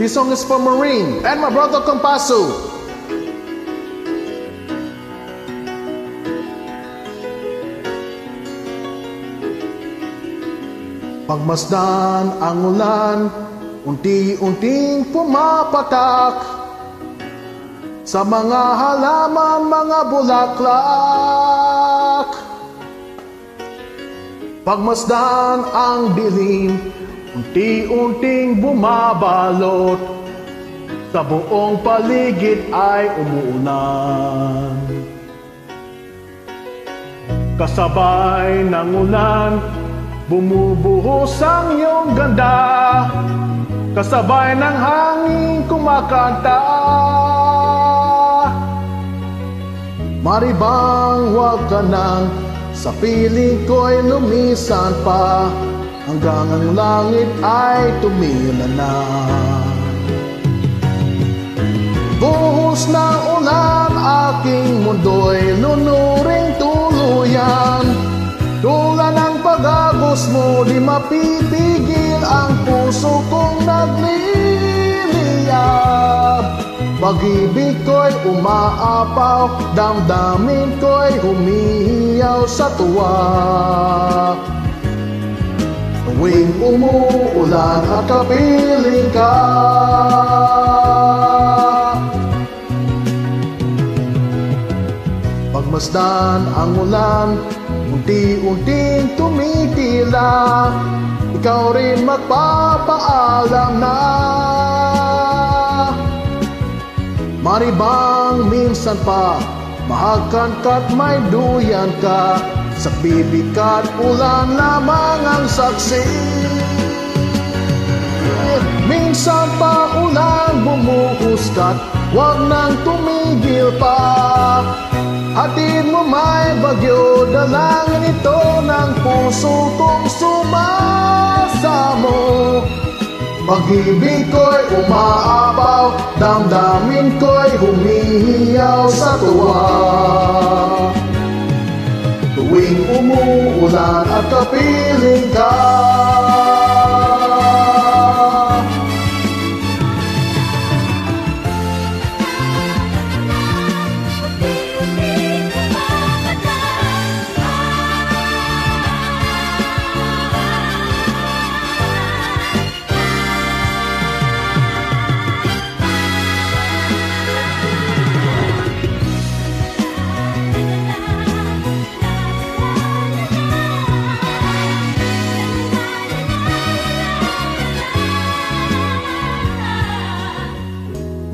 This song is for Marine and my brother Compasso. Pagmasdan ang ulan, unti-unting pumapatak Sa mga halaman, mga bulaklak Pagmasdan ang dilim, unti-unting bumabalot. Sa buong paligid ay umuulan Kasabay ng ulan, Bumubuhos ang iyong ganda. Kasabay ng hangin kumakanta. Maribang huwag ka nang Sa piling ko'y lumisan pa Hanggang ang langit ay tumila na Buhos ng ulan aking mundo'y lunuring tuluyan. Tula ng pagagos mo Di mapipigil ang puso kong nagliliyab. Pag-ibig ko'y umaapaw Damdamin ko'y humihiyaw sa tuwa Tuwing umuulan at kapiling ka Pagmasdan ang ulan Unti-unting tumitila Ikaw rin magpapaalam na Maribang minsan pa Mahakan ka't may duyan ka Sa bibikat ulan lamang ang saksi. Minsan pa ulan bumuhos ka't Huwag nang tumigil pa. Hatid mo may bagyo Dalangin ito ng puso kong sumasamo Pag-ibig ko'y umaapaw Damdamin ko'y humihiyaw sa tuwa umuulan at kapiling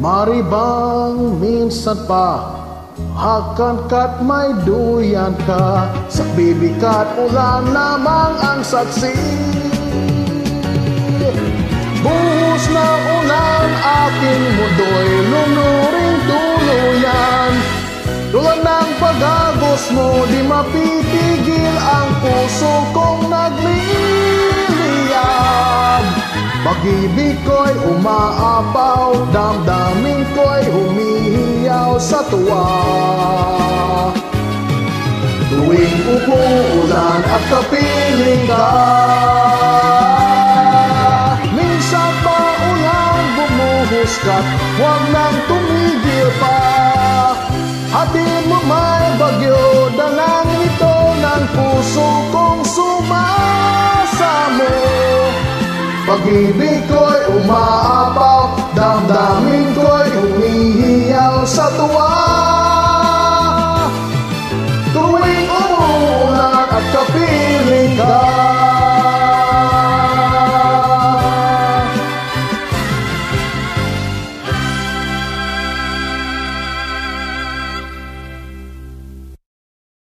Maribang minsan pa Hakan ka't may duyan ka. Sa bibikat ulan lamang ang saksi. Buhos na ulan aking pag-ibig ko'y umaapaw Damdamin ko'y humihiyaw sa tuwa. Tuwing umuulan at kapiling ka Minsan pa ulan bumuhos ka't Huwag nang tumigil pa. Hatid mo may bagyo Dalangin ito ng puso pag-ibig ko'y umaapaw Damdamin ko'y humihiyaw sa tuwa. Tuwing umuulan at kapit